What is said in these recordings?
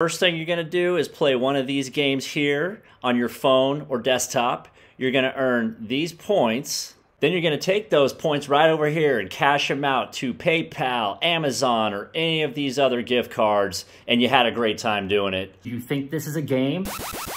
First thing you're going to do is play one of these games here on your phone or desktop. You're going to earn these points. Then you're going to take those points right over here and cash them out to PayPal, Amazon, or any of these other gift cards, and you had a great time doing it. Do you think this is a game?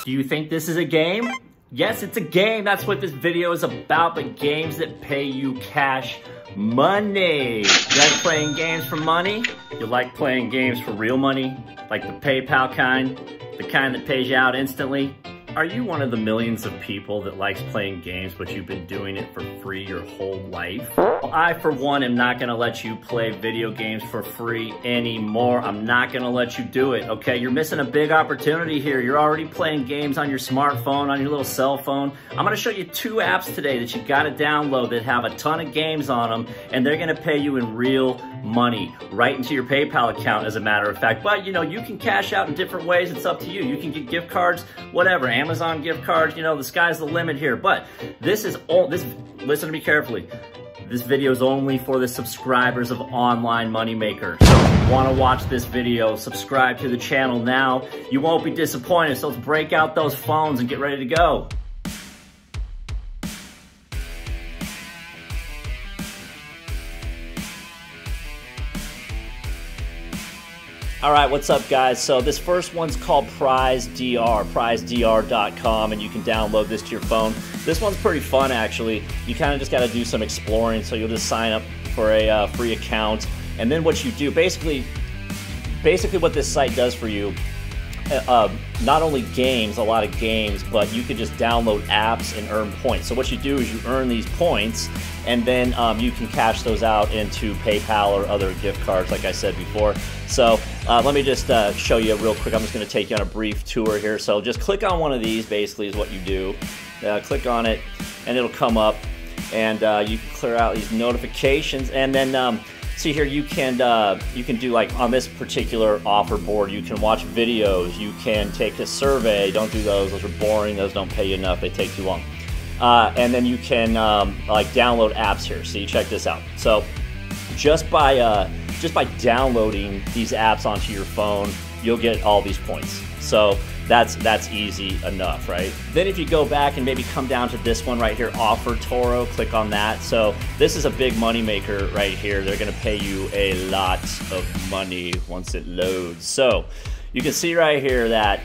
Do you think this is a game? Yes, it's a game. That's what this video is about, but games that pay you cash money. You like playing games for money? You like playing games for real money? Like the PayPal kind? The kind that pays you out instantly? Are you one of the millions of people that likes playing games but you've been doing it for free your whole life? Well, I, for one, am not gonna let you play video games for free anymore. I'm not gonna let you do it, okay? You're missing a big opportunity here. You're already playing games on your smartphone, on your little cell phone. I'm gonna show you two apps today that you gotta download that have a ton of games on them and they're gonna pay you in real money right into your PayPal account, as a matter of fact. But, you know, you can cash out in different ways. It's up to you. You can get gift cards, whatever Amazon gift cards, you know, the sky's the limit here. But this is all, this, listen to me carefully. This video is only for the subscribers of Online Moneymaker. So if you want to watch this video, subscribe to the channel now. You won't be disappointed. So let's break out those phones and get ready to go. All right, what's up, guys? So this first one's called Prize DR, prizedr.com, and you can download this to your phone. This one's pretty fun, actually. You kind of just got to do some exploring, so you'll just sign up for a uh, free account, and then what you do, basically, basically what this site does for you uh, uh, not only games, a lot of games, but you could just download apps and earn points. So what you do is you earn these points, and then um, you can cash those out into PayPal or other gift cards, like I said before. So uh, let me just uh, show you real quick. I'm just going to take you on a brief tour here. So just click on one of these, basically, is what you do. Uh, click on it, and it'll come up, and uh, you can clear out these notifications, and then. Um, see here you can uh, you can do like on this particular offer board you can watch videos you can take a survey don't do those those are boring those don't pay you enough they take too long uh, and then you can um, like download apps here see check this out so just by just by downloading these apps onto your phone you'll get all these points so that's that's easy enough, right? Then if you go back and maybe come down to this one right here, Offer Toro, click on that. So this is a big money maker right here. They're gonna pay you a lot of money once it loads. So you can see right here that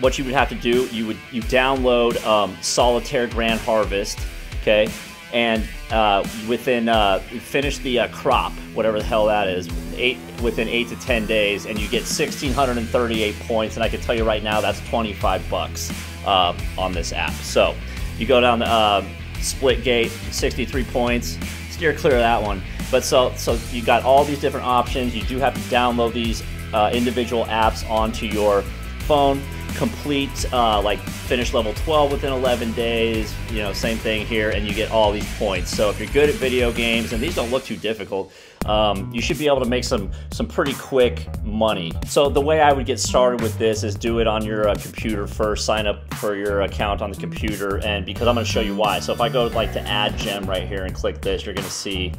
what you would have to do, you would you download um, Solitaire Grand Harvest, okay? and uh, within uh, finish the uh, crop, whatever the hell that is, eight within eight to ten days, and you get 1,638 points. And I can tell you right now, that's 25 bucks uh, on this app. So you go down the uh, Splitgate, 63 points. Steer clear of that one. But so so you got all these different options. You do have to download these uh, individual apps onto your phone complete uh, like finish level 12 within 11 days you know same thing here and you get all these points. So if you're good at video games and these don't look too difficult um, you should be able to make some some pretty quick money. So the way i would get started with this is do it on your uh, computer first sign up for your account on the computer and because i'm going to show you why. So if i go like to AdGem right here and click this you're going to see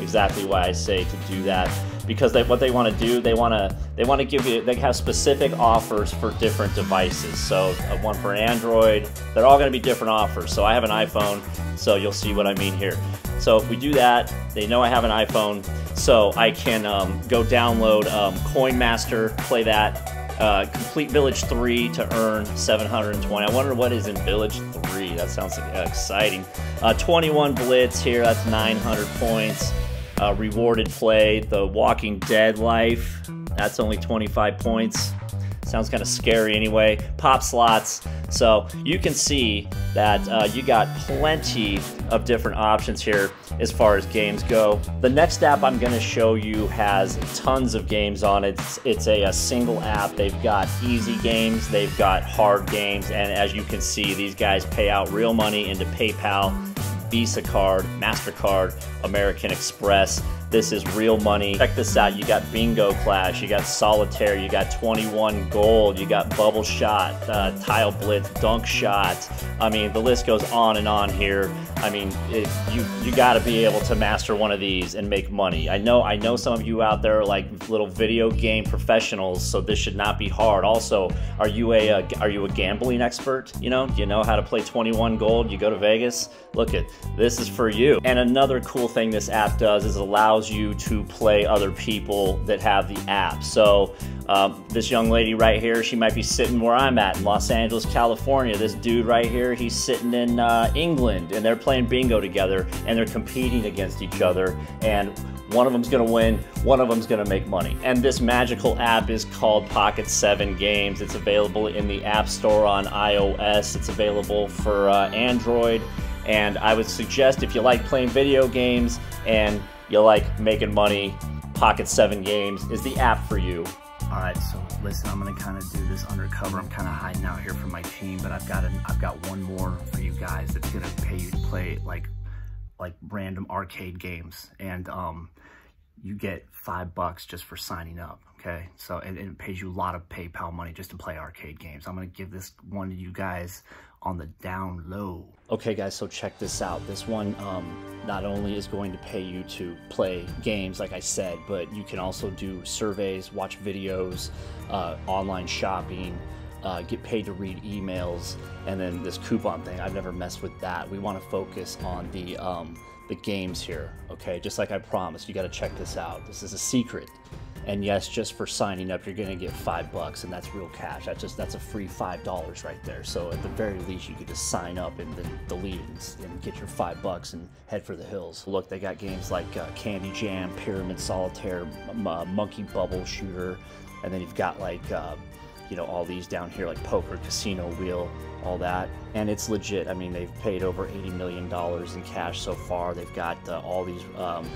exactly why i say to do that because they, what they want to do, they want to they want to give you they have specific offers for different devices. So uh, one for Android, they're all going to be different offers. So I have an iPhone, so you'll see what I mean here. So if we do that, they know I have an iPhone, so I can um, go download um, Coin Master, play that. Uh, complete Village 3 to earn 720. I wonder what is in Village 3. That sounds exciting. Uh, 21 Blitz here, that's 900 points uh, rewarded play, The Walking Dead Life. That's only 25 points. Sounds kind of scary anyway. Pop slots. So you can see that uh, you got plenty of different options here as far as games go. The next app I'm going to show you has tons of games on it. It's, it's a, a, single app. They've got easy games, they've got hard games, and as you can see, these guys pay out real money into PayPal Visa card, MasterCard, American Express. This is real money. Check this out. You got Bingo Clash, you got Solitaire, you got 21 Gold, you got Bubble Shot, uh, Tile Blitz, Dunk Shot. I mean, the list goes on and on here. I mean, it, you you got to be able to master one of these and make money. I know I know some of you out there are like little video game professionals, so this should not be hard. Also, are you a, a are you a gambling expert? You know, you know how to play 21 Gold? You go to Vegas. Look at this is for you. And another cool thing this app does is it allows you to play other people that have the app. So um, this young lady right here, she might be sitting where I'm at in Los Angeles, California. This dude right here, he's sitting in uh, England, and they're playing bingo together, and they're competing against each other. And one of them's gonna win, one of them's gonna make money. And this magical app is called Pocket 7 Games. It's available in the App Store on iOS, it's available for uh, Android. And I would suggest if you like playing video games and you like making money, Pocket 7 Games is the app for you. All right, so listen, I'm gonna kind of do this undercover. I'm kind of hiding out here from my team, but I've got I've got one more for you guys that's gonna pay you to play like like random arcade games, and um, you get five bucks just for signing up. Okay, so and, and it pays you a lot of PayPal money just to play arcade games. I'm gonna give this one to you guys on the down low. Okay guys, so check this out. This one um, not only is going to pay you to play games, like I said, but you can also do surveys, watch videos, uh, online shopping, uh, get paid to read emails, and then this coupon thing. I've never messed with that. We want to focus on the um, the games here, okay? Just like I promised, you got to check this out. This is a secret. And yes, just for signing up, you're gonna get five bucks, and that's real cash. That's just that's a free five dollars right there. So at the very least, you could just sign up and then delete it and get your five bucks and head for the hills. Look, they got games like uh, Candy Jam, Pyramid Solitaire, uh, Monkey Bubble Shooter, and then you've got like. Uh, you know all these down here like poker casino wheel all that. And it's legit. I mean they've paid over 80 million dollars in cash so far. They've got uh, all these um,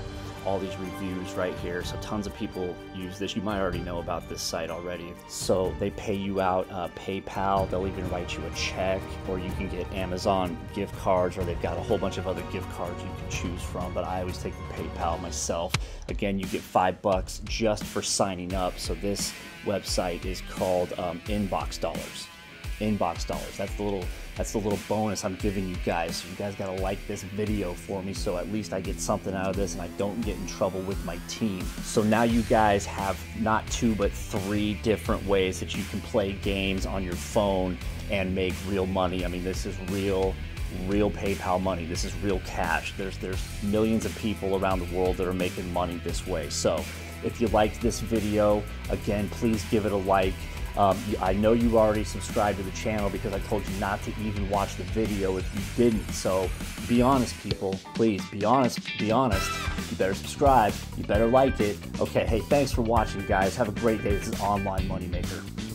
all these reviews right here. So tons of people use this. You might already know about this site already. So they pay you out uh, PayPal. They'll even write you a check, or you can get Amazon gift cards, or they've got a whole bunch of other gift cards you can choose from. But I always take the PayPal myself. Again, you get five bucks just for signing up. So this website is called um, Inbox Dollars inbox dollars. That's the little that's the little bonus I'm giving you guys. So you guys gotta like this video for me so at least I get something out of this and I don't get in trouble with my team. So now you guys have not two but three different ways that you can play games on your phone and make real money. I mean this is real real PayPal money. This is real cash. There's there's millions of people around the world that are making money this way. So if you liked this video, again, please give it a like. Um, I know you already subscribed to the channel because I told you not to even watch the video if you didn't. So be honest, people. Please be honest. Be honest. You better subscribe. You better like it. Okay. Hey, thanks for watching, guys. Have a great day. This is Online Moneymaker.